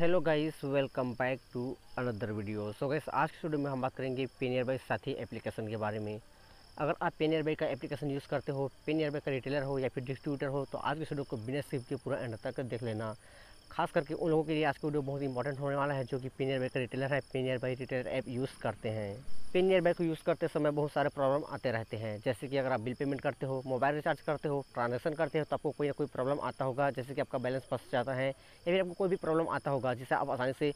Hello guys welcome back to another video so guys आज के video में हम बात करेंगे पेनियर बाई साथी एप्लीकेशन के बारे में। अगर आप पेनियर बाई का एप्लीकेशन यूज़ करते हो पेनियर बाई का रिटेलर हो या फिर डिस्ट्रीब्यूटर हो तो आज के वीडियो को बिना स्किप के पूरा एंड तक देख लेना। खास करके उन लोगों के लिए आज का वीडियो बहुत इंपॉर्टेंट होने वाला है, जो कि पेनियर बाई का रिटेलर है। Payeer by retailer app use करते हैं। पेनियर बाई को यूज़ करते समय बहुत सारे प्रॉब्लम आते रहते हैं। जैसे कि अगर आप बिल पेमेंट करते हो मोबाइल रिचार्ज करते हो ट्रांजेक्शन करते हो तो आपको कोई ना कोई प्रॉब्लम आता होगा। जैसे कि आपका बैलेंस फंस जाता है, या फिर आपको कोई भी प्रॉब्लम आता होगा, जिसे आप आसानी से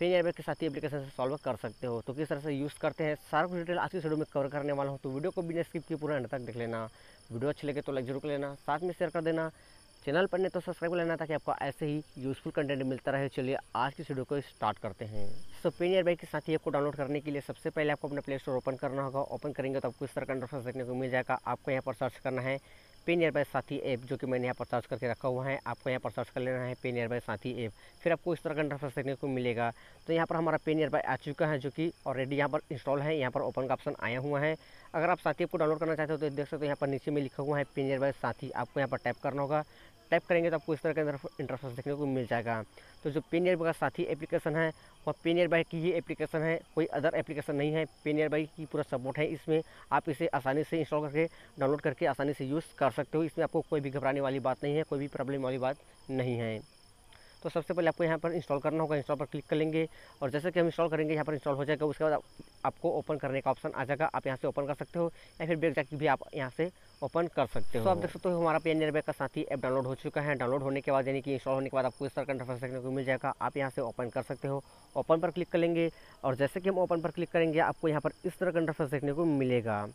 पेन एयरबैग के साथ ही एप्लीकेशन से सॉल्व कर सकते हो। तो किस तरह से यूज़ करते हैं, सारा कुछ डिटेल आज की वीडियो में कवर करने वाला हूँ। तो वीडियो को बिना स्किप किए पूरा एंड तक देख लेना। वीडियो अच्छी लगे तो लाइक ज़रूर कर लेना, साथ में शेयर कर देना। चैनल पर नहीं तो सब्सक्राइब कर लेना ताकि आपको ऐसे ही यूज़फुल कंटेंट मिलता रहे। चलिए, आज की वीडियो को स्टार्ट करते हैं। सो पेन एयरबैग के साथ ही आपको डाउनलोड करने के लिए सबसे पहले आपको अपना प्ले स्टोर ओपन करना होगा। ओपन करेंगे तो आपको इस तरह का इंटरफेस देखने को मिल जाएगा। आपको यहाँ पर सर्च करना है PayNearby Saathi app जो कि मैंने यहाँ पर सर्च करके रखा हुआ है। आपको यहाँ पर सर्च कर लेना है PayNearby Saathi app फिर आपको इस तरह का इंटरफेस देखने को मिलेगा। तो यहाँ पर हमारा पेन एयर बाय आ चुका है, जो कि ऑलरेडी यहाँ पर इंस्टॉल है। यहाँ पर ओपन का ऑप्शन आया हुआ है। अगर आप साथी ऐप को डाउनलोड करना चाहते हो तो देख सकते हो यहाँ पर नीचे में लिखा हुआ है पेन एयर बाय साथी आपको यहाँ पर टैप करना होगा। टाइप करेंगे तो आपको इस तरह का इंटरफेस देखने को मिल जाएगा। तो जो पेन ईयर का साथी एप्लीकेशन है वह पेन ईयर बाई की ये एप्लीकेशन है, कोई अदर एप्लीकेशन नहीं है। पेन ईयर बाई की पूरा सपोर्ट है इसमें। आप इसे आसानी से इंस्टॉल करके डाउनलोड करके आसानी से यूज़ कर सकते हो। इसमें आपको कोई भी घबराने वाली बात नहीं है, कोई भी प्रॉब्लम वाली बात नहीं है। तो सबसे पहले आपको यहाँ पर इंस्टॉल करना होगा। इंस्टॉल पर क्लिक करेंगे, और जैसे कि हम इंस्टॉल करेंगे, यहाँ पर इंस्टॉल हो जाएगा। उसके बाद आपको ओपन करने का ऑप्शन आ जाएगा। आप यहाँ से ओपन कर सकते हो, या फिर बैग जाके भी आप यहाँ से ओपन कर सकते हो तो आप देख सकते हो हमारा पेन एयरबैग का साथ ही ऐप डाउनलोड हो चुका है। डाउनलोड होने के बाद यानी कि इंस्टॉल होने के बाद आपको इस तरह का इंटरफेस देखने को मिल जाएगा। आप यहाँ से ओपन कर सकते हो। ओपन पर क्लिक करेंगे और जैसे कि हम ओपन पर क्लिक करेंगे आपको यहाँ पर इस तरह का इंटरफेस देखने को मिलेगा।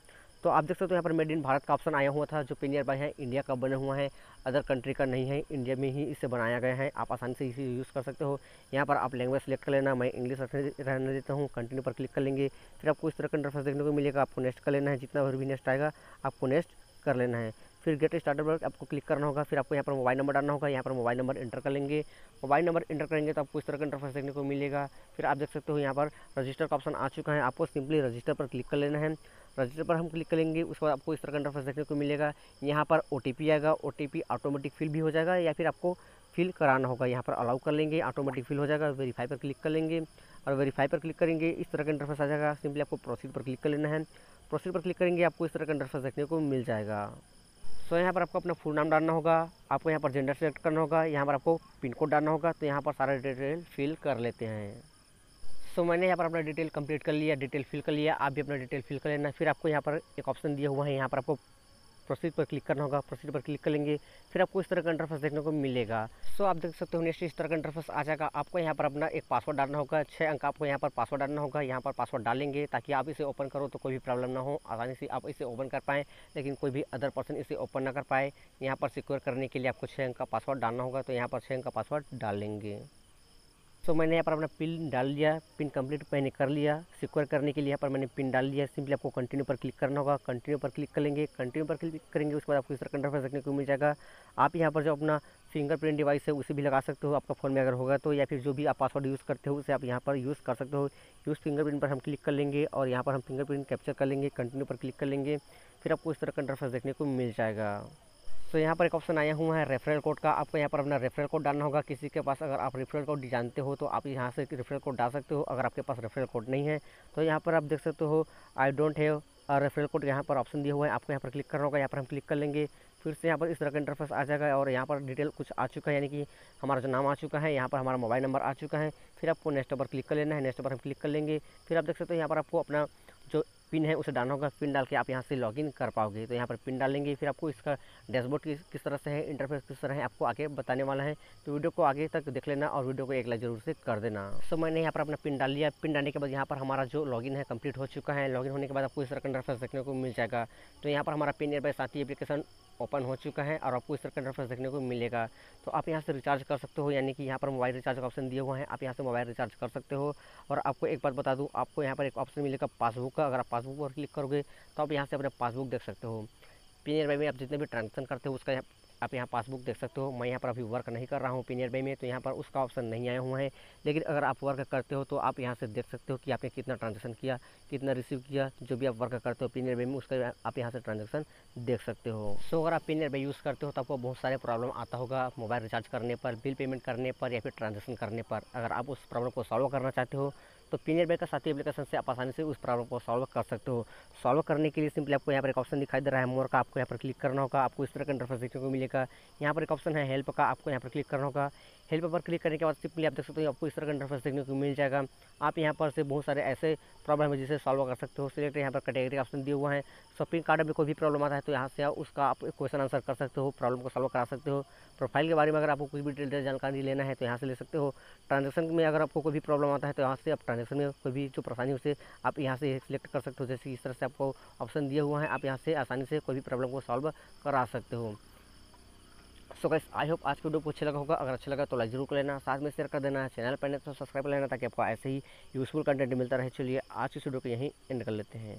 तो आप देख सकते हो यहाँ पर मेड इन भारत का ऑप्शन आया हुआ था जो पेनियर बाई है इंडिया का बना हुआ है। अदर कंट्री का नहीं है इंडिया में ही इसे बनाया गया है। आप आसानी से इसे यूज़ कर सकते हो। यहाँ पर आप लैंग्वेज सेलेक्ट कर लेना मैं इंग्लिश रहने देता हूँ। कंटिन्यू पर क्लिक कर लेंगे। फिर आपको इस तरह का इंटरफेस देखने को मिलेगा। आपको नेक्स्ट कर लेना है। जितना भर भी नेक्स्ट आएगा आपको नेक्स्ट कर लेना है। फिर गेट स्टार्टर पर आपको क्लिक करना होगा, फिर आपको यहाँ पर मोबाइल नंबर डालना होगा, यहाँ पर मोबाइल नंबर इंटर कर लेंगे। मोबाइल नंबर इंटर करेंगे तो आपको इस तरह का इंटरफेस देखने को मिलेगा। फिर आप देख सकते हो यहाँ पर रजिस्टर का ऑप्शन आ चुका है। आपको सिंपली रजिस्टर पर क्लिक कर लेना है। रजिस्टर पर हम क्लिक करेंगे, उसके बाद आपको इस तरह का इंटरफेस देखने को मिलेगा। यहाँ पर ओटीपी आएगा ओ ऑटोमेटिक फिल भी हो जाएगा या फिर आपको फिल कराना होगा। यहाँ पर अलाउ कर लेंगे ऑटोमेटिक फिल हो जाएगा वेरीफाई पर क्लिक कर लेंगे। और वेरीफाई पर क्लिक करेंगे, इस तरह का इंटरफेस आ जाएगा। सिंपली आपको प्रोसीड पर क्लिक कर लेना है। प्रोसीड पर क्लिक करेंगे, आपको इस तरह का इंटरफेस देखने को मिल जाएगा। सो यहाँ पर आपको अपना फुल नाम डालना होगा। आपको यहाँ पर जेंडर सेलेक्ट करना होगा। यहाँ पर आपको पिन कोड डालना होगा। तो यहाँ पर सारा डिटेल फिल कर लेते हैं। सो मैंने यहाँ पर अपना डिटेल कंप्लीट कर लिया डिटेल फिल कर लिया। आप भी अपना डिटेल फिल कर लेना। फिर आपको यहाँ पर एक ऑप्शन दिया हुआ है। यहाँ पर आपको प्रोसीड पर क्लिक करना होगा प्रोसीड पर क्लिक करेंगे फिर आपको इस तरह का इंटरफेस देखने को मिलेगा। सो आप देख सकते हो नेक्स्ट इस तरह का इंटरफेस आ जाएगा। आपको यहाँ पर अपना एक पासवर्ड डालना होगा छः अंक आपको यहाँ पर पासवर्ड डालना होगा, यहाँ पर पासवर्ड डालेंगे ताकि आप इसे ओपन करो तो कोई भी प्रॉब्लम ना हो। आसानी से आप इसे ओपन कर पाएँ, लेकिन कोई भी अदर पर्सन इसे ओपन ना कर पाए। यहाँ पर सिक्योर करने के लिए आपको छः अंक का पासवर्ड डालना होगा तो यहाँ पर छः अंक का पासवर्ड डालेंगे। सो मैंने यहाँ पर अपना पिन डाल लिया, पिन कंप्लीट मैंने कर लिया सिक्योर करने के लिए यहाँ पर मैंने पिन डाल लिया। सिंपली आपको कंटिन्यू पर क्लिक करना होगा कंटिन्यू पर क्लिक करेंगे कंटिन्यू पर क्लिक करेंगे, उसके बाद आपको इस तरह इंटरफेस देखने को मिल जाएगा। आप यहाँ पर जो अपना फिंगरप्रिंट डिवाइस है, उसे भी लगा सकते हो, आपका फ़ोन में अगर होगा तो या फिर जो भी आप पासवर्ड यूज़ करते हो, उसे आप यहाँ पर यूज़ कर सकते हो। यूज़ फिंगरप्रिंट पर हम क्लिक कर लेंगे और यहाँ पर हम फिंगरप्रिंट कैप्चर कर लेंगे कंटिन्यू पर क्लिक कर लेंगे, फिर आपको इस तरह का देखने को मिल जाएगा। तो यहाँ पर एक ऑप्शन आया हुआ है रेफरल कोड का आपको यहाँ पर अपना रेफरल कोड डालना होगा किसी के पास अगर आप रेफरल कोड जानते हो तो आप यहाँ से रेफरल कोड डाल सकते हो अगर आपके पास रेफरल कोड नहीं है तो यहाँ पर आप देख सकते हो I don't have referral code यहाँ पर ऑप्शन दिया हुआ है आपको यहाँ पर क्लिक करना होगा यहाँ पर हम क्लिक कर लेंगे फिर से यहाँ पर इस तरह का इंटरफेस आ जाएगा और यहाँ पर डिटेल कुछ आ चुका है यानी कि हमारा जो नाम आ चुका है यहाँ पर हमारा मोबाइल नंबर आ चुका है फिर आपको नेक्स्ट पर क्लिक कर लेना है नेक्स्ट पर हम क्लिक कर लेंगे फिर आप देख सकते हो यहाँ पर आपको अपना जो पिन है, उसे डालना होगा, पिन डाल के आप यहाँ से लॉगिन कर पाओगे। तो यहाँ पर पिन डालेंगे, फिर आपको इसका डैशबोर्ड किस किस तरह से है इंटरफेस किस तरह है, आपको आगे बताने वाला है। तो वीडियो को आगे तक देख लेना और वीडियो को एक लाइक ज़रूर से कर देना। सो मैंने यहाँ पर अपना पिन डाल लिया। पिन डालने के बाद यहाँ पर हमारा जो लॉगिन है कंप्लीट हो चुका है। लॉगिन होने के बाद आपको इस तरह का इंटरफेस देखने को मिल जाएगा। तो यहाँ पर हमारा pin near by Saathi application open हो चुका है और आपको इस तरह का इंटरफेस देखने को मिलेगा। तो आप यहाँ से रिचार्ज कर सकते हो, यानी कि यहाँ पर मोबाइल रिचार्ज का ऑप्शन दिया हुआ है। आप यहाँ से मोबाइल रिचार्ज कर सकते हो। और आपको एक बात बता दूँ, आपको यहाँ पर एक ऑप्शन मिलेगा पासबुक का। अगर आप पासबुक पर क्लिक करोगे तो आप यहाँ से अपने पासबुक देख सकते हो। पी बाई में आप जितने भी ट्रांजेक्शन करते हो, उसका आप यहाँ पासबुक देख सकते हो। मैं यहाँ पर अभी वर्क नहीं कर रहा हूँ पी नियर में तो यहाँ पर उसका ऑप्शन नहीं आया हुआ है। लेकिन अगर आप वर्क करते हो तो आप यहाँ से देख सकते हो कि आपने कितना ट्रांजेक्शन किया, कितना रिसीव किया। जो भी आप वर्क करते हो पी नियर में, उसका आप यहाँ से ट्रांजेक्शन देख सकते हो। सो अगर आप पी नियर यूज़ करते हो तो आपको बहुत सारे प्रॉब्लम आता होगा। मोबाइल रिचार्ज करने पर बिल पेमेंट करने पर, या फिर ट्रांजेक्शन करने पर। अगर आप उस प्रॉब्लम को सॉल्व करना चाहते हो तो पीनियर बैंक का साथी एप्लीकेशन से आप आसानी से उस प्रॉब्लम को सॉल्व कर सकते हो। सॉल्व करने के लिए सिंपली आपको यहाँ पर एक ऑप्शन दिखाई दे रहा है मोर का आपको यहाँ पर क्लिक करना होगा, आपको इस तरह का इंटरफेस देखने को मिलेगा। यहाँ पर एक ऑप्शन है हेल्प का, आपको यहाँ पर क्लिक करना होगा। हेल्प पर क्लिक करने के बाद सिंपली आप देख सकते हो आपको इस तरह का इंटरफेस देखने को मिल जाएगा। आप यहाँ पर से बहुत सारे ऐसे प्रॉब्लम है जिसे सॉल्व कर सकते हो। सिलेक्ट यहाँ पर कैटेगरी ऑप्शन दिए हुआ है। शॉपिंग कार्ड में कोई भी प्रॉब्लम आता है तो यहाँ से आप उसका आप क्वेश्चन आंसर कर सकते हो प्रॉब्लम को सॉल्व करा सकते हो। प्रोफ़ाइल के बारे में अगर आपको कुछ भी डिटेल जानकारी लेना है तो यहाँ से ले सकते हो। ट्रांजेक्शन में अगर आपको कोई भी प्रॉब्लम आता है तो यहाँ से आप ट्रांजेक्शन में कोई भी जो परेशानी उसे आप यहाँ से सिलेक्ट कर सकते हो। जैसे इस तरह से आपको ऑप्शन दिया हुआ है, आप यहाँ से आसानी से कोई भी प्रॉब्लम को सॉल्व करा सकते हो। सो गाइस आई होप आज की वीडियो को अच्छा लगा होगा। अगर अच्छा लगा तो लाइक ज़रूर कर लेना। साथ में शेयर कर देना। चैनल पर तो सब्सक्राइब कर लेना ताकि आपको ऐसे ही यूजफुल कंटेंट मिलता रहे। चलिए आज की वीडियो को यहीं एंड कर लेते हैं।